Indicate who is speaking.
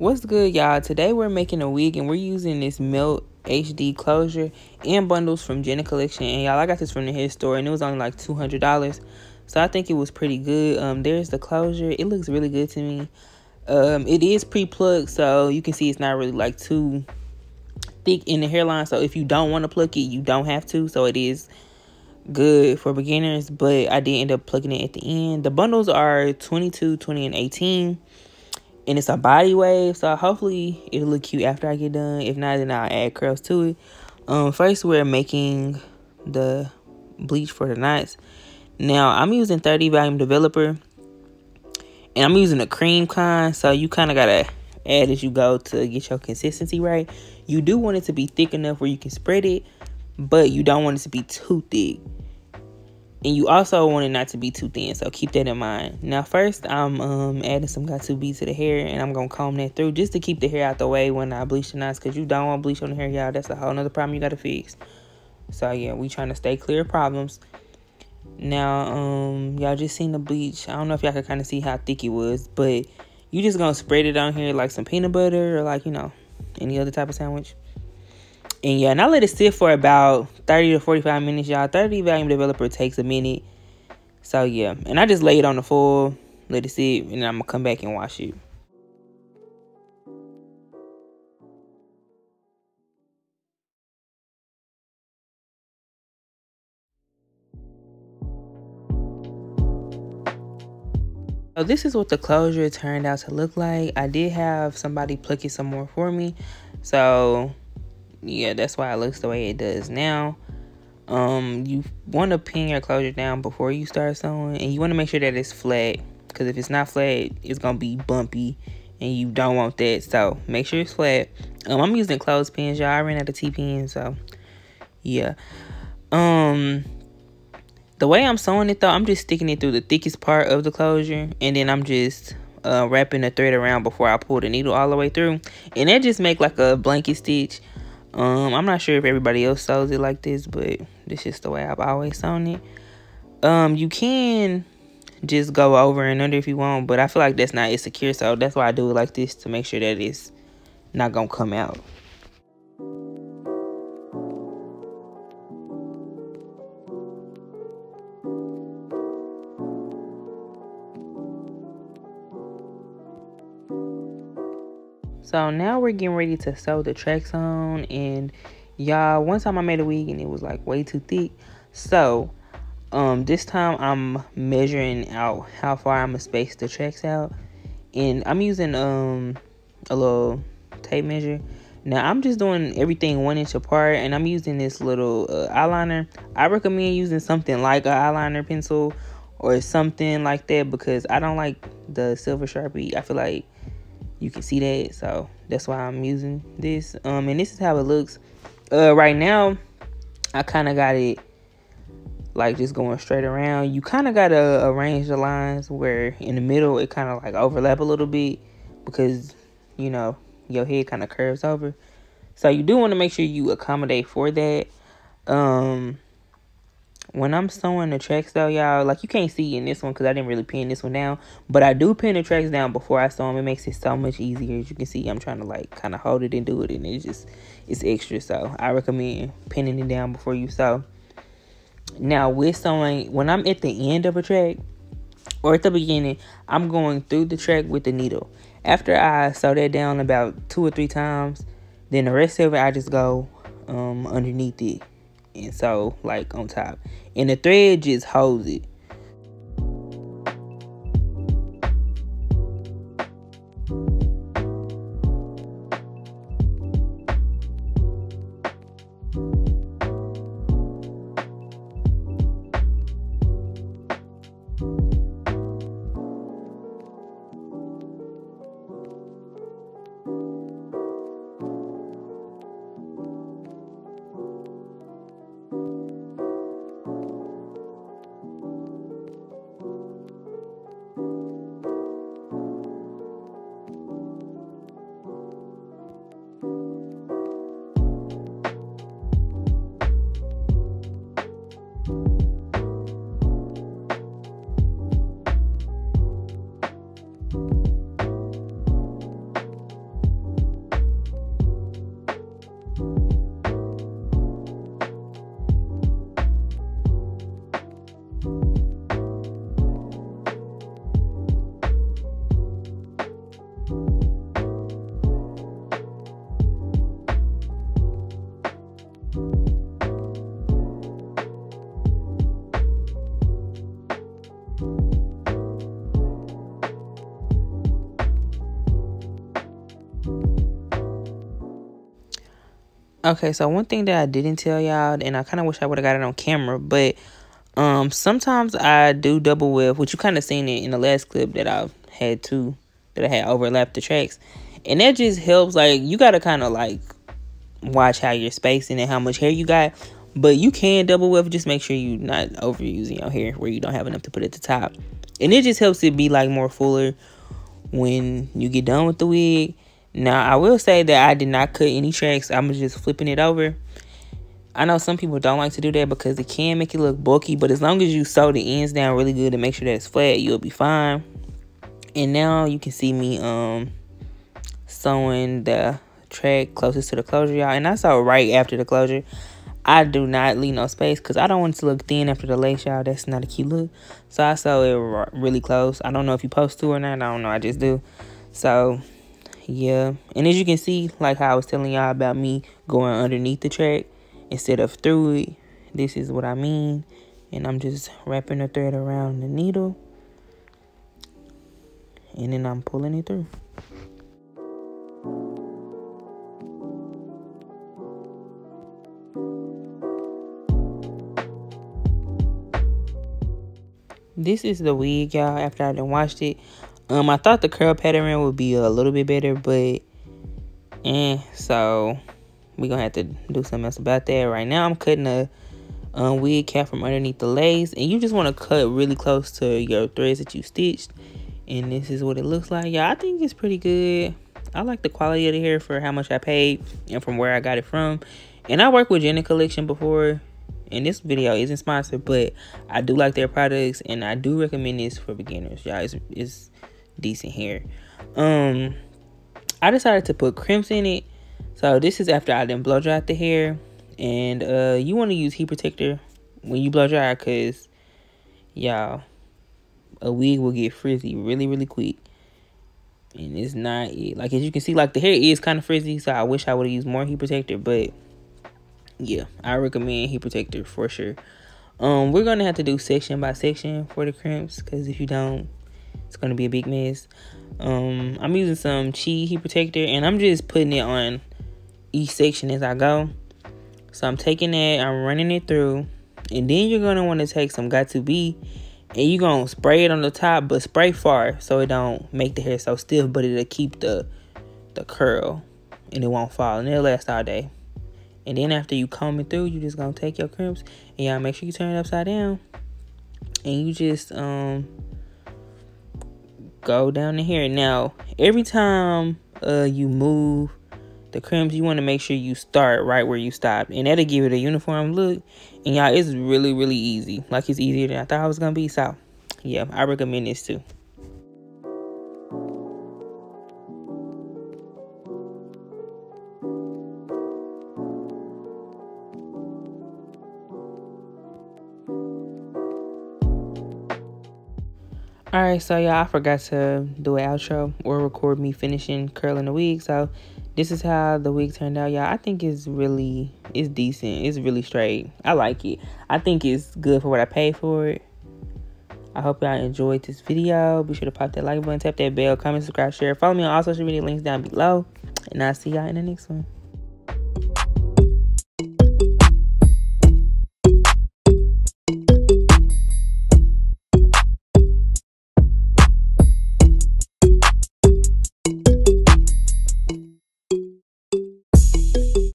Speaker 1: what's good, y'all? Today we're making a wig and we're using this Melt HD closure and bundles from Janet Collection. And y'all, I got this from the hair store and it was only like $200. So I think it was pretty good. Um, There's the closure. It looks really good to me. Um, It is pre-plucked, so you can see it's not really like too thick in the hairline. So if you don't want to pluck it, you don't have to. So it is good for beginners, but I did end up plugging it at the end. The bundles are 22, 20, and 18. And it's a body wave, so hopefully it'll look cute after I get done. If not, then I'll add curls to it. Um, first we're making the bleach for the knots. Now I'm using 30 volume developer. And I'm using a cream kind, so you kind of gotta add as you go to get your consistency right. You do want it to be thick enough where you can spread it, but you don't want it to be too thick and you also want it not to be too thin so keep that in mind. Now first i'm um adding some got2b to the hair and i'm gonna comb that through just to keep the hair out the way when i bleach the knots because you don't want bleach on the hair y'all. That's a whole nother problem you gotta fix. So yeah we trying to stay clear of problems. Now um y'all just seen the bleach. I don't know if y'all can kind of see how thick it was but you just gonna spread it on here like some peanut butter or like you know any other type of sandwich and yeah, and I let it sit for about 30 to 45 minutes, y'all. 30 volume developer takes a minute. So yeah, and I just lay it on the floor, let it sit, and then I'm gonna come back and wash it. So this is what the closure turned out to look like. I did have somebody pluck it some more for me. So yeah, that's why it looks the way it does now. Um, you want to pin your closure down before you start sewing, and you want to make sure that it's flat. Because if it's not flat, it's gonna be bumpy, and you don't want that. So make sure it's flat. Um, I'm using clothespins, y'all. I ran out of T-pins, so yeah. Um, the way I'm sewing it though, I'm just sticking it through the thickest part of the closure, and then I'm just uh, wrapping the thread around before I pull the needle all the way through, and that just make like a blanket stitch. Um, I'm not sure if everybody else sews it like this, but this is the way I've always sewn it. Um, you can just go over and under if you want, but I feel like that's not as secure, so that's why I do it like this to make sure that it's not gonna come out. So now we're getting ready to sew the tracks on. And y'all, one time I made a wig and it was like way too thick. So um, this time I'm measuring out how far I'm gonna space the tracks out. And I'm using um a little tape measure. Now I'm just doing everything one inch apart and I'm using this little uh, eyeliner. I recommend using something like an eyeliner pencil or something like that because I don't like the silver sharpie. I feel like you can see that so that's why i'm using this. Um and this is how it looks. Uh right now i kind of got it like just going straight around. You kind of got to arrange the lines where in the middle it kind of like overlap a little bit because you know your head kind of curves over. So you do want to make sure you accommodate for that. Um when I'm sewing the tracks though, y'all, like you can't see in this one because I didn't really pin this one down. But I do pin the tracks down before I sew them. It makes it so much easier. As you can see, I'm trying to like kind of hold it and do it. And it's just, it's extra. So I recommend pinning it down before you sew. Now with sewing, when I'm at the end of a track or at the beginning, I'm going through the track with the needle. After I sew that down about two or three times, then the rest of it, I just go um, underneath it and so like on top. And the thread just holds it Okay, so one thing that I didn't tell y'all, and I kind of wish I would have got it on camera, but um, sometimes I do double weft, which you kind of seen it in the last clip that I've had two, that I had overlapped the tracks. And that just helps, like, you got to kind of, like, watch how you're spacing and how much hair you got. But you can double weft, just make sure you're not overusing your hair where you don't have enough to put at the top. And it just helps it be, like, more fuller when you get done with the wig. Now, I will say that I did not cut any tracks. I'm just flipping it over. I know some people don't like to do that because it can make it look bulky, but as long as you sew the ends down really good and make sure that it's flat, you'll be fine. And now you can see me um sewing the track closest to the closure, y'all. And I sew right after the closure. I do not leave no space because I don't want it to look thin after the lace, y'all. That's not a cute look. So I sew it really close. I don't know if you post to or not. I don't know. I just do. So yeah. And as you can see like how i was telling y'all about me going underneath the track instead of through it this is what i mean. And i'm just wrapping the thread around the needle. And then i'm pulling it through. This is the wig y'all. After i done washed it um, I thought the curl pattern would be a little bit better, but eh, so we're gonna have to do something else about that. Right now, I'm cutting a um, wig cap from underneath the lace, and you just want to cut really close to your threads that you stitched. And this is what it looks like. Yeah, I think it's pretty good. I like the quality of the hair for how much I paid and from where I got it from. And I worked with Janet Collection before, and this video isn't sponsored, but I do like their products, and I do recommend this for beginners. Y'all, it's, it's decent hair. Um, I decided to put crimps in it. So this is after I didn't blow dry the hair. And uh, you want to use heat protector when you blow dry because, y'all, a wig will get frizzy really, really quick. And it's not it. Like, as you can see, like, the hair is kind of frizzy. So I wish I would have used more heat protector. But, yeah, I recommend heat protector for sure. Um, we're going to have to do section by section for the crimps. Because if you don't, it's to be a big mess. Um, I'm using some Chi heat protector and I'm just putting it on each section as I go. So I'm taking that, I'm running it through. And then you're to want to take some got2b, and you're to spray it on the top, but spray far so it don't make the hair so stiff, but it'll keep the the curl and it won't fall and it'll last all day. And then after you comb it through, you just gonna take your crimps and y'all make sure you turn it upside down. And you just um go down to here. Now, every time uh, you move the crimps, you want to make sure you start right where you stop. And that'll give it a uniform look. And y'all, it's really, really easy. Like, it's easier than I thought it was going to be. So, yeah, I recommend this too. Right so y'all i forgot to do an outro or record me finishing curling the wig. So this is how the wig turned out y'all. I think it's really it's decent. It's really straight. I like it. I think it's good for what i paid for it. I hope y'all enjoyed this video. Be sure to pop that like button tap that bell comment subscribe share. Follow me on all social media links down below. And i'll see y'all in the next one